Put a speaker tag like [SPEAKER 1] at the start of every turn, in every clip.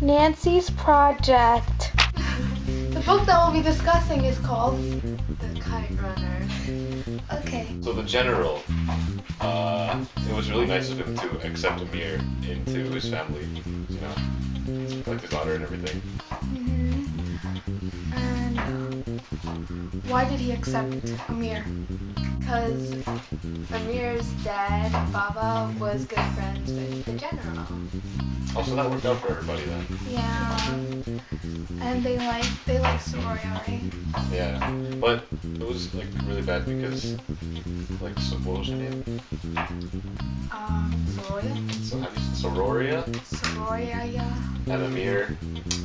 [SPEAKER 1] Nancy's Project.
[SPEAKER 2] The book that we'll be discussing is called The Kite Runner. Okay.
[SPEAKER 3] So the general, uh, it was really nice of him to accept Amir into his family, you know, like his daughter and everything.
[SPEAKER 2] hmm And uh, why did he accept Amir?
[SPEAKER 4] Because Amir's dad, Baba, was good friends with the general.
[SPEAKER 3] Also, that worked out for everybody then.
[SPEAKER 2] Yeah. And they like they like Soraya.
[SPEAKER 3] Yeah, but it was like really bad because, like, so what was her name?
[SPEAKER 2] Um, Soraya.
[SPEAKER 3] So have you Sororia
[SPEAKER 2] Soraya, yeah.
[SPEAKER 3] and Amir,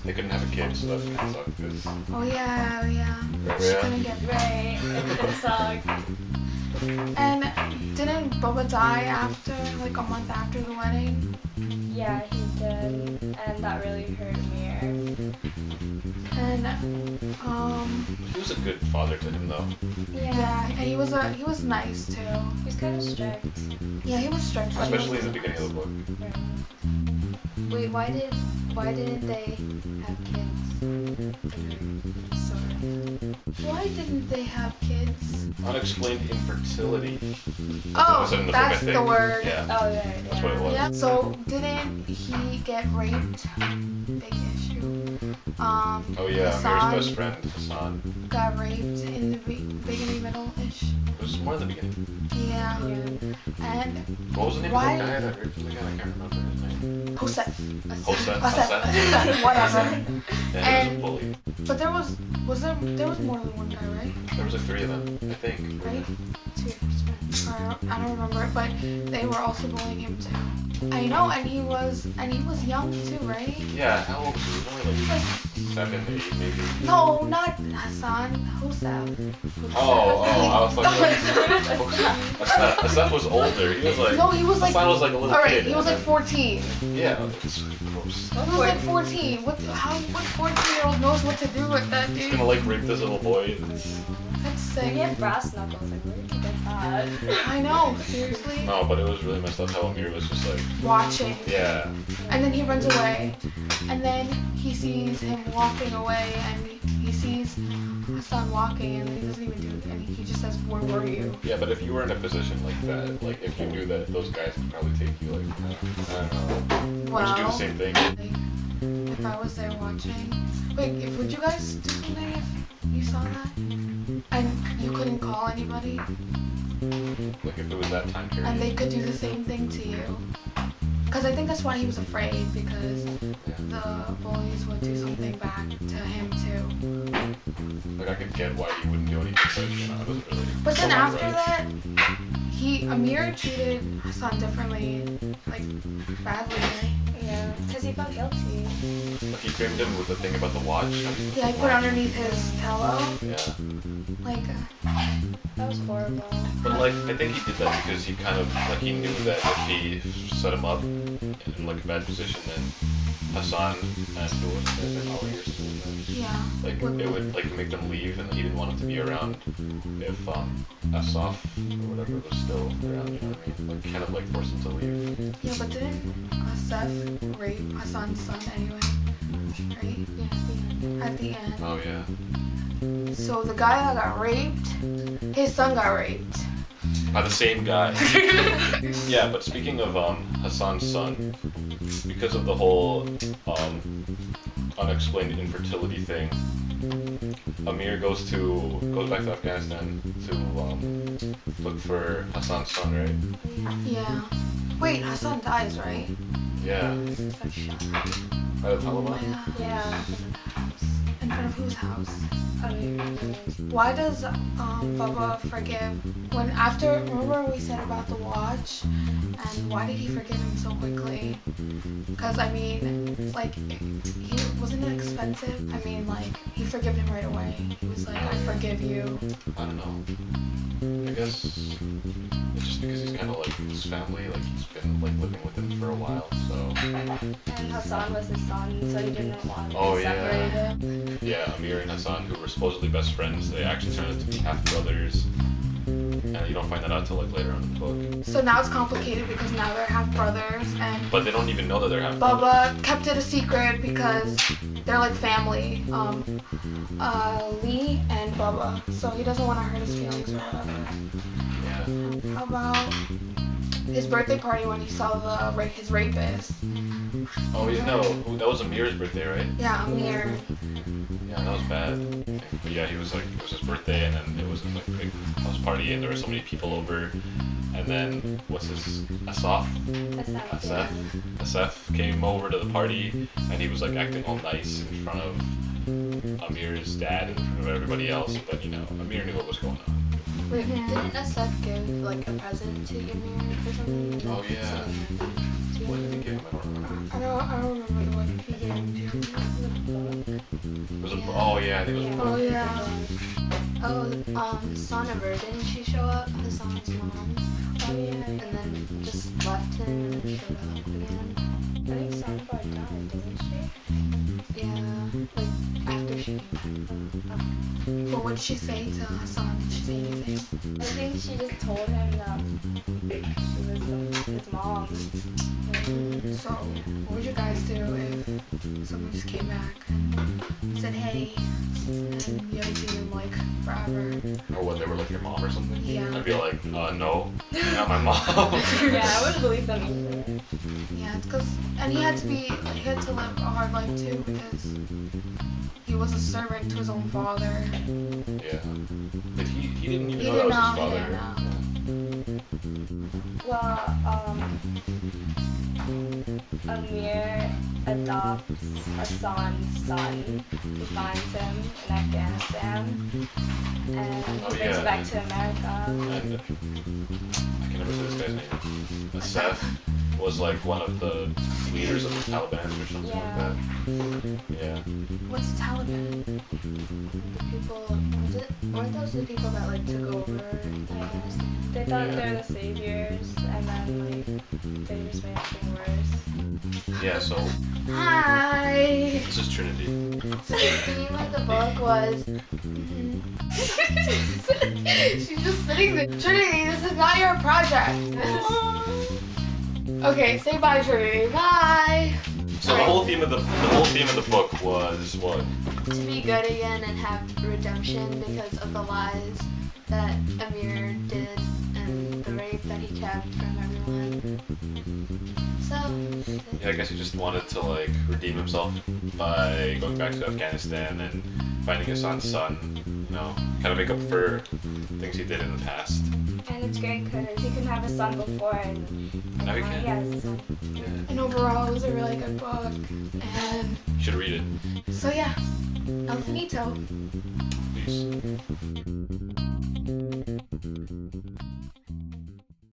[SPEAKER 3] they couldn't have a kid, so that kind of sucked because
[SPEAKER 2] Oh yeah, oh, yeah. She
[SPEAKER 3] yeah.
[SPEAKER 2] couldn't get
[SPEAKER 4] Right. It sucked.
[SPEAKER 2] And didn't Baba die after, like a month after the wedding?
[SPEAKER 4] Yeah, he did. And that really hurt me.
[SPEAKER 2] And um,
[SPEAKER 3] he was a good father to him though.
[SPEAKER 2] yeah, and he was a he was nice too.
[SPEAKER 4] He was kind of strict.
[SPEAKER 2] Yeah, he was strict. but he
[SPEAKER 3] Especially in the beginning of the book.
[SPEAKER 4] Wait, why did why didn't they have kids?
[SPEAKER 2] Why didn't they have kids?
[SPEAKER 3] Unexplained infertility.
[SPEAKER 2] Oh,
[SPEAKER 3] was in the book, I
[SPEAKER 2] that's the
[SPEAKER 3] think.
[SPEAKER 2] word.
[SPEAKER 3] Yeah,
[SPEAKER 4] Oh yeah.
[SPEAKER 3] that's what it was.
[SPEAKER 2] Yeah. So didn't he get raped? Big issue. Um,
[SPEAKER 3] Oh yeah,
[SPEAKER 2] Hassan
[SPEAKER 3] best friend Hassan.
[SPEAKER 2] got raped in the be- beginning, middle-ish.
[SPEAKER 3] It was more in the beginning.
[SPEAKER 2] Yeah.
[SPEAKER 4] Yeah.
[SPEAKER 2] And
[SPEAKER 3] What was the name
[SPEAKER 2] Why-
[SPEAKER 3] of the guy that raped the guy? I can't remember his name.
[SPEAKER 2] Joseph.
[SPEAKER 3] Joseph.
[SPEAKER 2] Joseph.
[SPEAKER 3] Joseph.
[SPEAKER 2] Whatever.
[SPEAKER 3] Yeah, he
[SPEAKER 2] And-
[SPEAKER 3] was a bully.
[SPEAKER 2] But there was was there there was more than one guy, right?
[SPEAKER 3] There was like three of them, I think.
[SPEAKER 2] Right? Two. Don't, I don't remember, but they were also bullying him too. I know, and he was and he was young too, right?
[SPEAKER 3] Yeah, how old was he? He was only like
[SPEAKER 2] like
[SPEAKER 3] seven, eight, maybe.
[SPEAKER 2] no, not Hassan. Joseph.
[SPEAKER 3] Oh, oh, I was like, Assef, Assef was older. He was like,
[SPEAKER 2] No, he was like.
[SPEAKER 3] Hassan was like a little
[SPEAKER 2] all right,
[SPEAKER 3] kid.
[SPEAKER 2] he was like 14.
[SPEAKER 3] Yeah, it's gross.
[SPEAKER 2] He was like 14. What? How? What 14 year old knows what to do with that
[SPEAKER 3] He's gonna like rape this little boy. It's-
[SPEAKER 2] That's
[SPEAKER 4] He
[SPEAKER 2] sick.
[SPEAKER 4] had brass knuckles. Like, where did you get that?
[SPEAKER 2] I know. Seriously.
[SPEAKER 3] No, but it was really messed up how Amir was just like,
[SPEAKER 2] Watching.
[SPEAKER 3] yeah.
[SPEAKER 2] And then he runs away. And then he sees him walking away and he sees Hassan walking and he doesn't even do it. And he just says, Where were you?
[SPEAKER 3] Yeah, but if you were in a position like that, like if you knew that those guys could probably take you, like, I don't know, would you do the same thing?
[SPEAKER 2] like, if I was there watching. Wait, if, would you guys do something if you saw that? And you couldn't call anybody?
[SPEAKER 3] Like if it was that time period.
[SPEAKER 2] And they could do the same thing to you? Because I think that's why he was afraid, because the bullies would do something back to him too.
[SPEAKER 3] Like I could get why you wouldn't do anything, but you know, really.
[SPEAKER 2] But then after
[SPEAKER 3] right.
[SPEAKER 2] that, he Amir treated Hassan differently, like badly.
[SPEAKER 4] Yeah, because he felt guilty.
[SPEAKER 3] Like he framed him with the thing about the watch.
[SPEAKER 2] Yeah, he put underneath his pillow,
[SPEAKER 3] Yeah.
[SPEAKER 2] like uh,
[SPEAKER 4] That was horrible.
[SPEAKER 3] But like, I think he did that because he kind of like he knew that if he set him up in like a bad position, then Hassan and who was it? They're all years too, then,
[SPEAKER 2] yeah.
[SPEAKER 3] Like
[SPEAKER 2] Would-
[SPEAKER 3] it would like make them leave, and he didn't want them to be around if um Assef or whatever was still around. You know what I mean? Like kind of like force him to leave.
[SPEAKER 2] Yeah, but didn't Assef rape Hassan's son anyway? Right?
[SPEAKER 4] Yeah.
[SPEAKER 2] At the end.
[SPEAKER 3] Oh yeah.
[SPEAKER 2] So the guy that got raped, his son got raped.
[SPEAKER 3] By the same guy. yeah, but speaking of um Hassan's son, because of the whole um unexplained infertility thing, Amir goes to goes back to Afghanistan to um look for Hassan's son, right?
[SPEAKER 2] Yeah. Wait, Hassan dies, right?
[SPEAKER 3] Yeah. By the Taliban.
[SPEAKER 4] Yeah.
[SPEAKER 2] In front of whose house?
[SPEAKER 4] Amir.
[SPEAKER 2] Why does um Baba forgive when after remember we said about the watch and why did he forgive him so quickly? Because I mean, like he wasn't it expensive? I mean, like he forgave him right away. He was like, I forgive you.
[SPEAKER 3] I don't know. I guess just because he's kind of like his family, like he's been like living with him for a while, so.
[SPEAKER 4] And Hassan was his son, so he didn't want to
[SPEAKER 3] Oh,
[SPEAKER 4] be
[SPEAKER 3] yeah.
[SPEAKER 4] separated.
[SPEAKER 3] Yeah, Amir and Hassan, who were supposedly best friends, they actually turned out to be half brothers. and you don't find that out till like later on in the book.
[SPEAKER 2] So now it's complicated because now they're half brothers and
[SPEAKER 3] But they don't even know that they're half.
[SPEAKER 2] Brothers. Baba kept it a secret because they're like family. Um, uh, Lee and Baba. So he doesn't want to hurt his feelings or whatever.
[SPEAKER 3] Yeah.
[SPEAKER 2] How about his birthday party when he saw the ra- his rapist?
[SPEAKER 3] Oh yeah, no, that was Amir's birthday, right?
[SPEAKER 2] Yeah, Amir.
[SPEAKER 3] Yeah, that was bad. But yeah, he was like, it was his birthday, and then it was like a big house party, and there were so many people over. And then what's his Assef?
[SPEAKER 4] That's not
[SPEAKER 3] Assef. Assef came over to the party, and he was like acting all nice in front of Amir's dad and in front of everybody else. But you know, Amir knew what was going on.
[SPEAKER 4] Wait, didn't Assef give like a present to Amir or something?
[SPEAKER 3] Oh, yeah.
[SPEAKER 4] So-
[SPEAKER 3] What did he give? I don't.
[SPEAKER 2] I don't, remember what he gave him.
[SPEAKER 3] It was oh yeah.
[SPEAKER 2] Oh yeah.
[SPEAKER 4] Oh, um, didn't she show up? Hassan's mom.
[SPEAKER 1] Oh yeah.
[SPEAKER 4] And then just left him and then showed up again.
[SPEAKER 1] I think Sanaubar died, didn't she?
[SPEAKER 4] Yeah, like after she.
[SPEAKER 2] What would she say to Hassan? Did she say anything?
[SPEAKER 1] I think she just told him that she was his mom.
[SPEAKER 2] So, what would you guys do if someone just came back and said, hey, and you haven't seen them like forever?
[SPEAKER 3] Or when they were like your mom or something.
[SPEAKER 2] Yeah.
[SPEAKER 3] I'd be like, uh, no, not my mom.
[SPEAKER 1] yeah, I wouldn't believe them either.
[SPEAKER 2] Yeah, because, and he had to be, he had to live a hard life too because he was a servant to his own father.
[SPEAKER 3] Yeah. But he, he didn't even
[SPEAKER 2] He
[SPEAKER 3] know that
[SPEAKER 2] didn't
[SPEAKER 3] was his
[SPEAKER 2] know,
[SPEAKER 3] father.
[SPEAKER 1] Well, um, Amir adopts Hassan's son. He finds him in Afghanistan and he
[SPEAKER 3] Oh,
[SPEAKER 1] brings
[SPEAKER 3] yeah,
[SPEAKER 1] him back
[SPEAKER 3] and-
[SPEAKER 1] to America.
[SPEAKER 3] And I can never say this guy's name. Assef was like one of the leaders of the Taliban or something
[SPEAKER 1] Yeah.
[SPEAKER 3] like that. Yeah.
[SPEAKER 2] What's the Taliban?
[SPEAKER 4] The people, was it, weren't those the people that like took over Afghanistan?
[SPEAKER 1] They thought
[SPEAKER 3] Yeah.
[SPEAKER 1] they were the saviors and then like they just made everything worse.
[SPEAKER 3] Yeah, so
[SPEAKER 2] Hi!
[SPEAKER 3] this is Trinity.
[SPEAKER 4] So the theme of the book was
[SPEAKER 2] She's just sitting there. Trinity, this is not your project. Okay, say bye, Trinity. Bye.
[SPEAKER 3] So the whole theme of the the whole theme of the book was what?
[SPEAKER 4] to be good again and have redemption because of the lies that Amir did and the rape that he kept from everyone. So,
[SPEAKER 3] Yeah, I guess he just wanted to like redeem himself by going back to Afghanistan and finding his son's son. You know, kind of make up for things he did in the past.
[SPEAKER 1] And it's great because he couldn't have a son before and, and
[SPEAKER 3] Now he can.
[SPEAKER 1] Uh, he has a son.
[SPEAKER 3] Yeah.
[SPEAKER 2] And overall, it was a really good book. And
[SPEAKER 3] You should read it.
[SPEAKER 2] so, yeah, El Finito.
[SPEAKER 3] Peace.